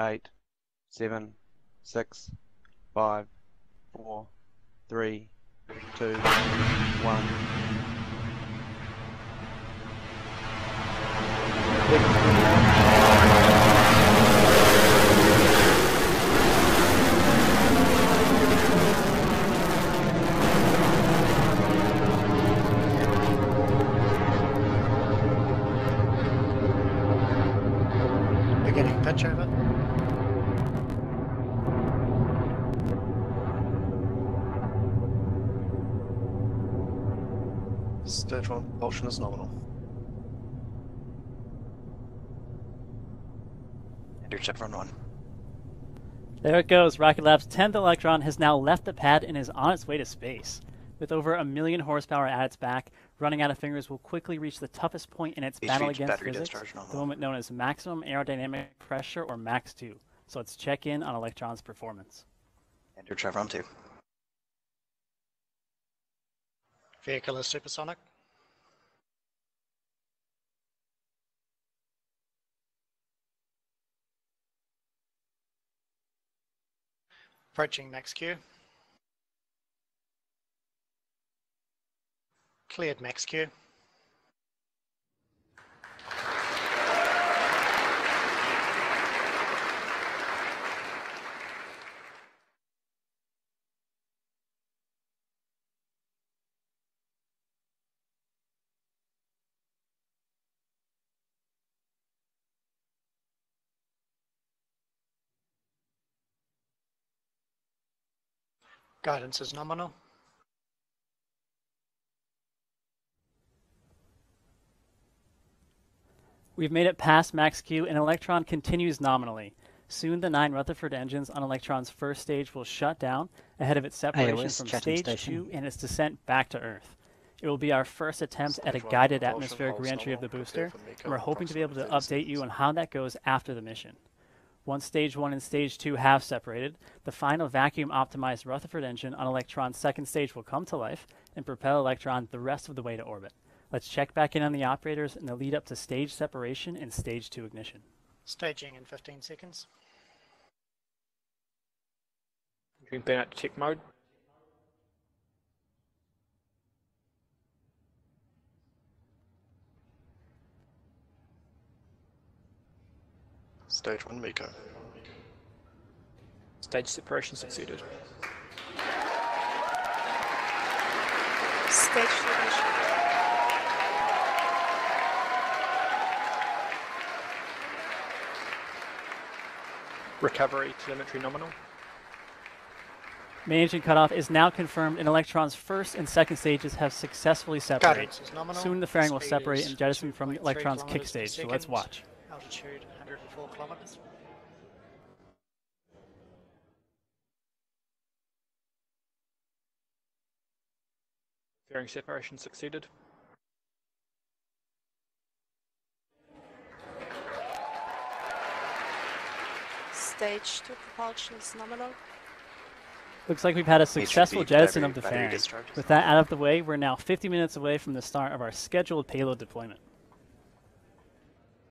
eight, seven, six, five, four, three, two, one. Beginning pitch over. Stage one propulsion is nominal. Enter Chevron one. There it goes. Rocket Lab's 10th Electron has now left the pad and is on its way to space. With over a million horsepower at its back, running out of fingers will quickly reach the toughest point in its battle against physics, the moment known as maximum aerodynamic pressure or Max Q. So let's check in on Electron's performance. Enter Chevron two. Vehicle is supersonic. Approaching max Q. Cleared max Q. Guidance is nominal. We've made it past max Q, and Electron continues nominally. Soon, the nine Rutherford engines on Electron's first stage will shut down ahead of its separation from stage station. two and its descent back to Earth. It will be our first attempt at a guided atmospheric reentry of the booster, prepare for MECO and we're hoping to be able to update you on how that goes after the mission. Once stage one and stage two have separated, the final vacuum optimized Rutherford engine on Electron's second stage will come to life and propel Electron the rest of the way to orbit. Let's check back in on the operators in the lead up to stage separation and stage two ignition. Staging in 15 seconds. Doing burnout check mode. Stage one MECO. Stage separation succeeded. Stage separation. Recovery telemetry nominal. Main engine cutoff is now confirmed, and Electron's first and second stages have successfully separated. Guidance is nominal. Soon the fairing will separate and jettison from 2.3 Electron's kick stage, so let's watch. Altitude 104 kilometers. Fairing separation succeeded. Stage two propulsion is nominal. Looks like we've had a successful jettison of the battery fairing. With that out of the way, we're now 50 minutes away from the start of our scheduled payload deployment.